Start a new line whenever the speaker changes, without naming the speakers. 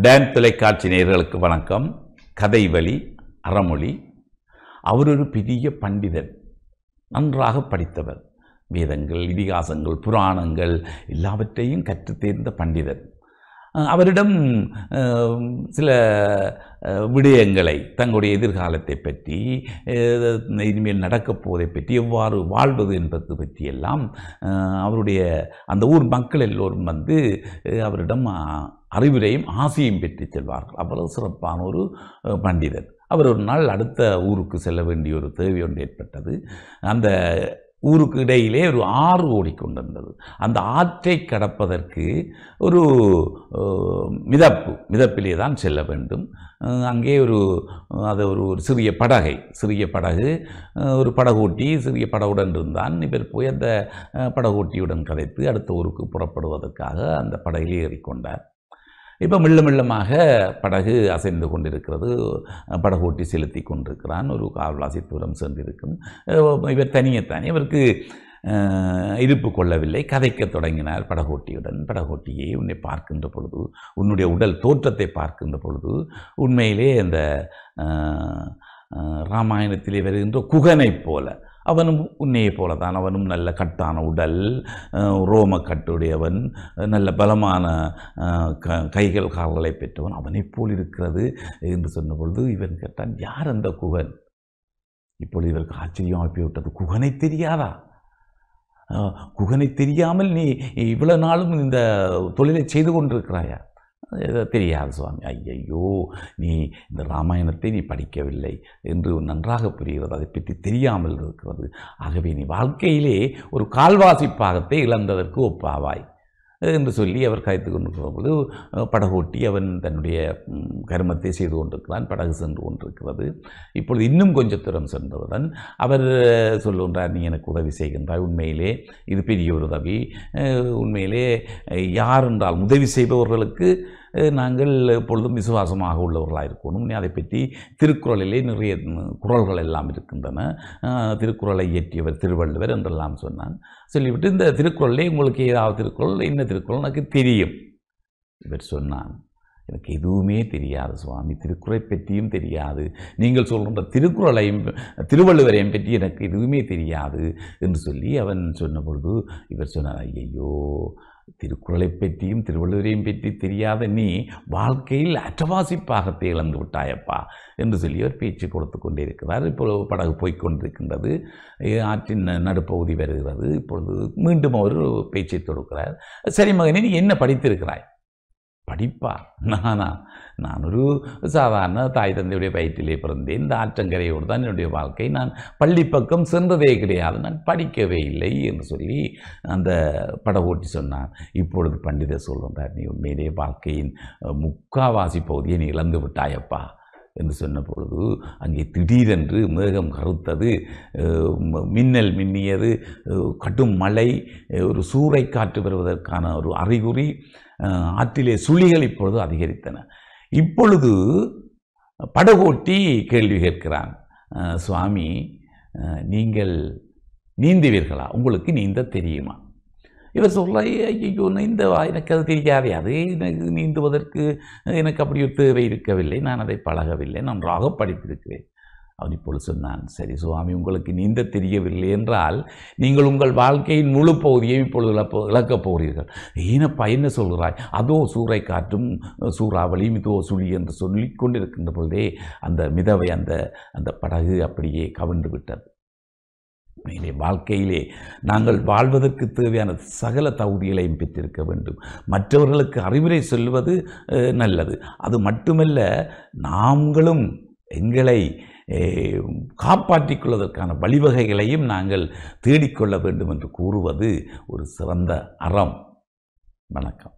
Tan தொலைக்காட்சி நேயர்களுக்கு வணக்கம். கதை வழி அறமொழி. அவர் ஒரு பெரிய பண்டிதன் நன்றாக படித்தவர். வேதங்கள் இதிகாசங்கள் புராணங்கள் எல்லாவற்றையும் கற்றுத் தேர்ந்த பண்டிதன் அவரிடம் சில விடயங்களை தங்களுடைய எதிர்காலத்தை பற்றி இனிமேல் நடக்கப் போவதை பற்றி எவ்வாறு வாழ்வது என்பது பற்றியெல்லாம் அவருடைய அந்த ஊர் மக்கள் எல்லோரும் வந்து அவரிடம் அறிவுரையும் ஆசையும் பெற்று செல்வார்கள். அவ்வளவு சிறப்பான ஒரு பண்டிதர். அவர் ஒரு நாள் அடுத்த ஊருக்கு செல்ல வேண்டிய ஒரு தேவை ஒன்று ஏற்பட்டது. அந்த ஊருக்கு இடையிலே ஒரு ஆறு ஓடிக்கொண்டிருந்தது. அந்த ஆற்றை கடப்பதற்கு ஒரு மிதப்பு மிதப்பிலே தான் செல்ல வேண்டும். அங்கே ஒரு அது ஒரு ஒரு சிறிய படகை சிறிய படகு ஒரு படகோட்டி சிறிய படகுடன் இருந்தான். இவர் போய் அந்த படகோட்டியுடன் கதைத்து அடுத்த ஊருக்கு புறப்படுவதற்காக அந்த படகில் ஏறிக்கொண்டார். இப்போ மெல்ல மெல்லமாக படகு அசைந்து கொண்டிருக்கிறது. படகோட்டி செலுத்தி கொண்டிருக்கிறான். ஒரு காவலாசி தூரம் சென்றிருக்கும். இவர் தனியத்தானே. இவருக்கு இருப்பு கொள்ளவில்லை. கதைக்க தொடங்கினார் படகோட்டியுடன். படகோட்டியை உன்னை பார்க்கின்ற பொழுது உன்னுடைய உடல் தோற்றத்தை பார்க்கின்ற பொழுது உண்மையிலே அந்த ராமாயணத்திலே வருகின்ற குகனைப் போல அவனும் உன்னையை போல தான் அவனும் நல்ல கட்டான உடல் ரோம கட்டுடையவன் நல்ல பலமான க கைகள் கால்களை பெற்றவன். அவனைப் போல் இருக்கிறது என்று சொன்ன பொழுது இவன் கேட்டான் யார் அந்த குகன்? இப்பொழுது இவருக்கு ஆச்சரியம் விட்டது குகனை தெரியாதா? குகனை தெரியாமல் நீ இவ்வளோ நாளும் இந்த தொழிலை செய்து கொண்டிருக்கிறாயா? தெரியாது சுவாமி. ஐயையோ நீ இந்த ராமாயணத்தை நீ படிக்கவில்லை என்று நன்றாக புரிகிறது. அதை பற்றி தெரியாமல் இருக்கிறது. ஆகவே நீ வாழ்க்கையிலே ஒரு கால்வாசி பாகத்தை இழந்ததற்கு ஒப்பாவாய் என்று சொல்லி அவர் கதைத்து கொண்டிருக்கிற பொழுது படகோட்டி அவன் தன்னுடைய கருமத்தை கர்மத்தை செய்து கொண்டிருக்கிறான். படகு சென்று கொண்டிருக்கிறது. இப்பொழுது இன்னும் கொஞ்சம் தூரம் சென்றவுடன் அவர் சொல்லுகின்றார் நீ எனக்கு உதவி செய்கின்றாய். உண்மையிலே இது பெரிய ஒரு உதவி. உண்மையிலே யார் என்றால் உதவி செய்பவர்களுக்கு நாங்கள் எப்பொழுதும் விசுவாசமாக உள்ளவர்களாக இருக்கணும். நீ அதை பற்றி திருக்குறளிலே நிறைய குரல்கள் குறள்கள் எல்லாம் இருக்கின்றன. திருக்குறளை இயற்றியவர் திருவள்ளுவர் என்றெல்லாம் சொன்னான். சொல்லிவிட்டு இந்த திருக்குறளே உங்களுக்கு ஏதாவது திருக்குறள் என்ன திருக்குறள்? எனக்கு தெரியும் இவர் சொன்னான். எனக்கு எதுவுமே தெரியாது சுவாமி திருக்குறளை பற்றியும் தெரியாது. நீங்கள் சொல்கின்ற திருக்குறளையும் திருவள்ளுவரையும் பற்றி எனக்கு எதுவுமே தெரியாது என்று சொல்லி அவன் சொன்ன பொழுது இவர் சொன்னார் ஐயையோ திருக்குறளை பற்றியும் திருவள்ளுவரையும் பற்றி தெரியாத நீ வாழ்க்கையில் அற்றவாசி பாகத்தை இழந்து விட்டாயப்பா என்று சொல்லி அவர் பேச்சு கொடுத்து கொண்டே இருக்கிறார் இப்போ படகு போய்க்கொண்டிருக்கின்றது ஆற்றின் ந- நடுப்பகுதி வருகிறது. இப்பொழுது மீண்டும் அவர் பேச்சை தொடுக்கிறார். சரி மகனே நீ என்ன படித்திருக்கிறாய்? படிப்பா நானா நான் ஒரு சாதாரண தாய் தந்தையுடைய வயிற்றிலே பிறந்தேன் இந்த ஆற்றங்கரையோடு தான் என்னுடைய வாழ்க்கை நான் பள்ளி பக்கம் சென்றதே கிடையாது நான் படிக்கவே இல்லை என்று சொல்லி அந்த படகோட்டி சொன்னான் இப்பொழுது பண்டிதர் சொல்வந்தார் நீ உண்மையிலேயே வாழ்க்கையின் முக்காவாசி பகுதியை நீ இழந்து விட்டாயப்பா என்று சொன்ன பொழுது அங்கே திடீரென்று மேகம் கருத்தது மின்னல் மின்னியது கடும் மழை ஒரு சூறை காற்று வருவதற்கான ஒரு அறிகுறி ஆற்றிலே சுழிகள் இப்பொழுது அதிகரித்தன. இப்பொழுது படகோட்டி கேள்வி கேட்கிறான். சுவாமி நீங்கள் நீந்துவீர்களா? உங்களுக்கு நீந்த தெரியுமா? இவர் சொல்ல ஐயோ நீந்தவா? எனக்கு அது தெரியாதே. அது எனக்கு நீந்துவதற்கு எனக்கு அப்படி ஒரு தேவை இருக்கவில்லை. நான் அதை பழகவில்லை. நன்றாக படித்திருக்கிறேன். அவன் இப்பொழுது சொன்னான் சரி சுவாமி உங்களுக்கு நீந்த தெரியவில்லை என்றால் நீங்கள் உங்கள் வாழ்க்கையின் முழு பகுதியை இப்பொழுது இழப்போ இழக்கப் போகிறீர்கள். ஏனப்பா என்ன சொல்கிறாய்? அதோ சூறை காற்றும் சூறாவளியும் இதோ சுழி என்று சொல்லி கொண்டிருக்கின்ற பொழுதே அந்த மிதவை அந்த அந்த படகு அப்படியே கவிழ்ந்து விட்டது. உண்மையிலே வாழ்க்கையிலே நாங்கள் வாழ்வதற்கு தேவையான சகல தகுதிகளையும் பெற்றிருக்க வேண்டும். மற்றவர்களுக்கு அறிவுரை சொல்வது நல்லது. அது மட்டுமல்ல நாங்களும் எங்களை காப்பாற்றிக் கொள்வதற்கான வழிவகைகளையும் நாங்கள் தேடிக்கொள்ள வேண்டும் என்று கூறுவது ஒரு சிறந்த அறம். வணக்கம்.